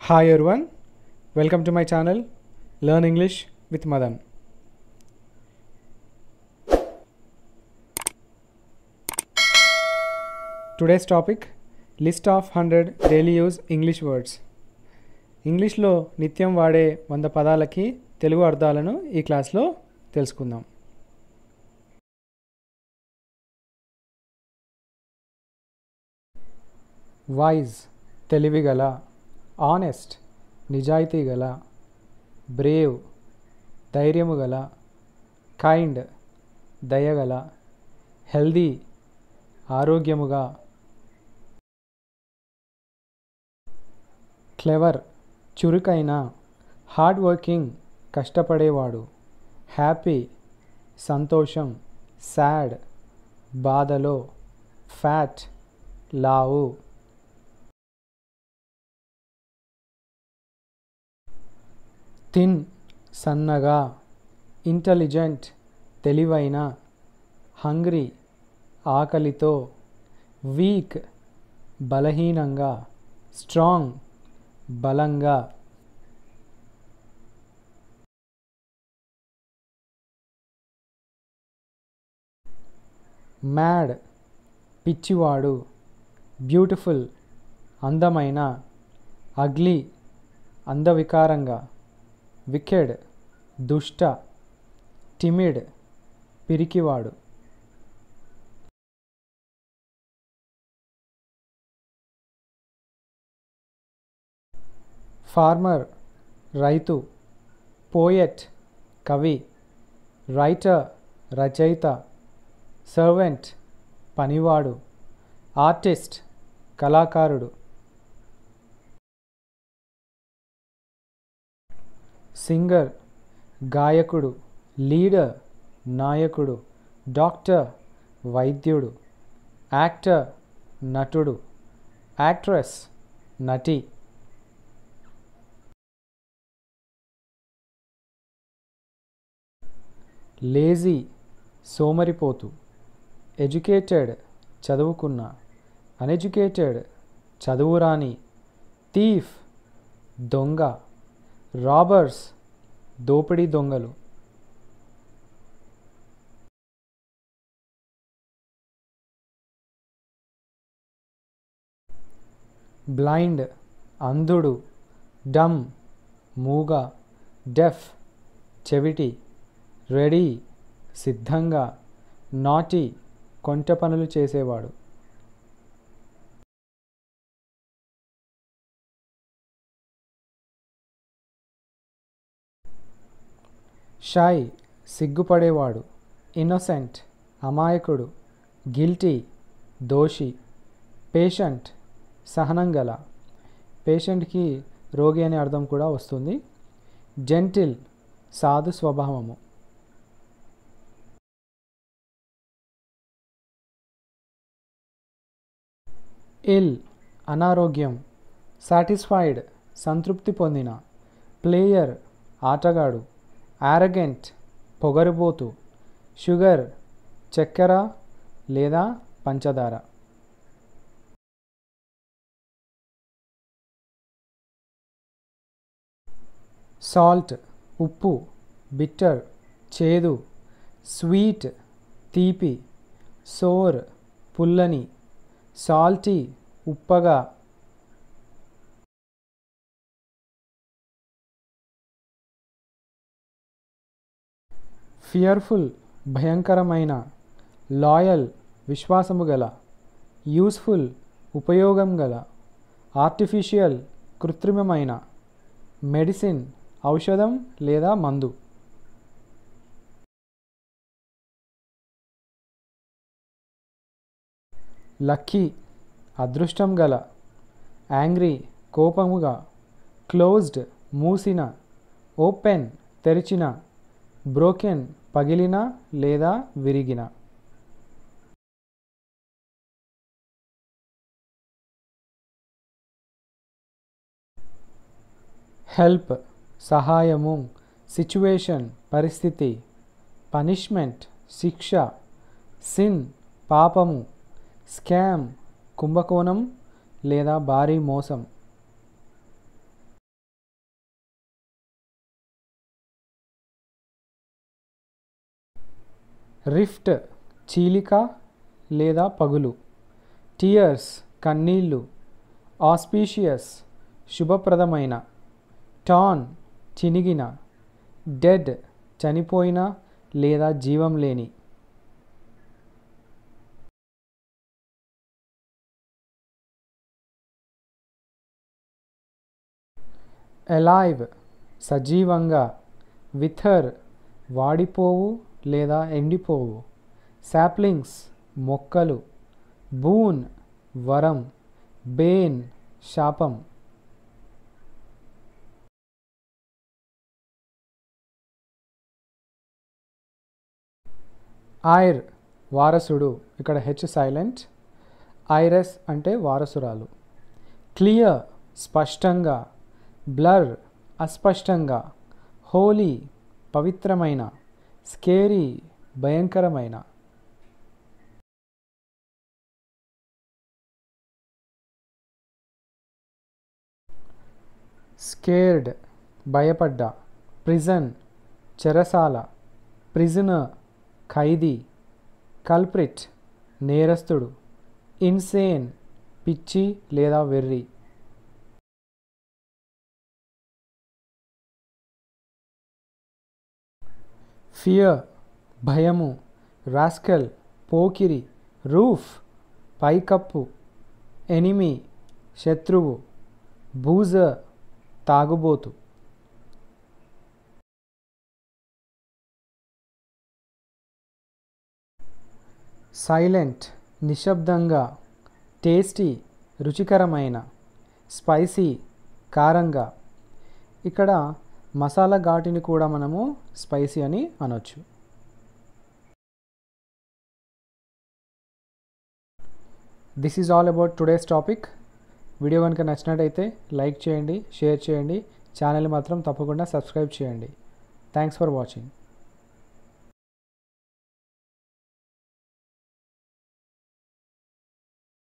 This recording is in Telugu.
Hi one welcome to my channel learn English with Madan today's topic list of hundred daily use English words ఇంగ్లీష్లో నిత్యం వాడే వంద పదాలకి తెలుగు అర్థాలను ఈ క్లాస్లో తెలుసుకుందాం. వాయిజ్ తెలివిగల ఆనెస్ట్ నిజాయితీ గల బ్రేవ్ ధైర్యము గల కైండ్ దయగల హెల్దీ ఆరోగ్యముగా క్లెవర్ చురుకైన హార్డ్ వర్కింగ్ కష్టపడేవాడు హ్యాపీ సంతోషం సాడ్ బాధలో ఫ్యాట్ లావు. థిన్ సన్నగా ఇంటెలిజెంట్ తెలివైన హంగ్రీ ఆకలితో వీక్ బలహీనంగా స్ట్రాంగ్ బలంగా. మ్యాడ్ పిచ్చివాడు బ్యూటిఫుల్ అందమైన అగ్లీ అందవికారంగా. వికెడ్ దుష్ట టిమిడ్ పిరికివాడు. ఫార్మర్ రైతు పోయెట్ కవి రైటర్ రచయిత సర్వెంట్ పనివాడు ఆర్టిస్ట్ కళాకారుడు. సింగర్ గాయకుడు లీడర్ నాయకుడు డాక్టర్ వైద్యుడు యాక్టర్ నటుడు యాక్ట్రెస్ నటి. లేజీ సోమరిపోతు ఎడ్యుకేటెడ్ చదువుకున్న అన్ఎడ్యుకేటెడ్ చదువురాని థీఫ్ దొంగ. రాబర్స్ దోపిడీ దొంగలు. బ్లైండ్ అంధుడు డమ్ మూగ డెఫ్ చెవిటి రెడీ సిద్ధంగా నాటి కొంట పనులు చేసేవాడు. షాయ్ సిగ్గుపడేవాడు ఇన్నోసెంట్ అమాయకుడు గిల్టీ దోషి పేషెంట్ సహనం గల పేషెంట్కి రోగి అనే అర్థం కూడా వస్తుంది. జెంటిల్ సాధు స్వభావము. ఇల్ అనారోగ్యం. సాటిస్ఫైడ్ సంతృప్తి పొందిన. ప్లేయర్ ఆటగాడు. ఆరగెంట్ పొగరుబోతు షుగర్ చక్కెర లేదా పంచదార. సాల్ట్ ఉప్పు బిట్టర్ చేదు స్వీట్ తీపి సోర్ పుల్లని సాల్టీ ఉప్పగా. ఫియర్ఫుల్ భయంకరమైన లాయల్ విశ్వాసము గల యూస్ఫుల్ ఉపయోగం గల ఆర్టిఫిషియల్ కృత్రిమమైన మెడిసిన్ ఔషధం లేదా మందు. లక్కీ అదృష్టం గల యాంగ్రీ కోపముగా క్లోజ్డ్ మూసిన ఓపెన్ తెరిచిన బ్రోకెన్ పగిలిన లేదా విరిగిన? హెల్ప్ సహాయము సిచ్యువేషన్ పరిస్థితి పనిష్మెంట్ శిక్ష సిన్ పాపము స్కామ్ కుంభకోణం లేదా భారీ మోసం. రిఫ్ట్ చీలిక లేదా పగులు. టియర్స్ కన్నీళ్ళు ఆస్పీషియస్ శుభప్రదమైన. టాన్ చినిగిన. డెడ్ చనిపోయిన లేదా జీవం లేని. ఎలైవ్ సజీవంగా. విథర్ వాడిపోవు లేదా ఎండిపోవు. సాప్లింగ్స్ మొక్కలు. బూన్ వరం. బేన్ శాపం. ఐర్ వారసుడు. ఇక్కడ హెచ్ సైలెంట్. ఐరస్ అంటే వారసురాలు. క్లియర్ స్పష్టంగా. బ్లర్ అస్పష్టంగా. హోలీ పవిత్రమైన. స్కేరీ భయంకరమైన. స్కేర్డ్ భయపడ్డ. ప్రిజన్ చెరసాల. ప్రిజనర్ ఖైదీ. కల్ప్రిట్ నేరస్తుడు. ఇన్సేన్ పిచ్చి లేదా వెర్రి. ఫియర్ భయము రాస్కల్ పోకిరి రూఫ్ పైకప్పు ఎనిమి శత్రువు బూజ తాగుబోతు. సైలెంట్ నిశ్శబ్దంగా టేస్టీ రుచికరమైన స్పైసీ కారంగా. ఇక్కడ మసాలా ఘాటిని కూడా మనము స్పైసీ అని అనొచ్చు. This is all about today's topic video కనుక నచ్చినట్టయితే లైక్ చేయండి షేర్ చేయండి. ఛానల్ మాత్రం తప్పకుండా సబ్స్క్రైబ్ చేయండి. Thanks for watching